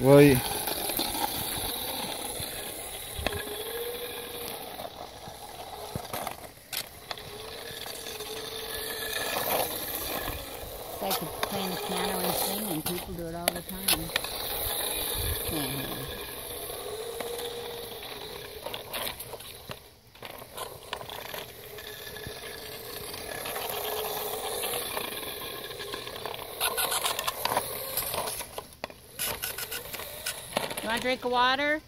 You, It's like playing the piano and singing. People do it all the time. Yeah. You want a drink of water?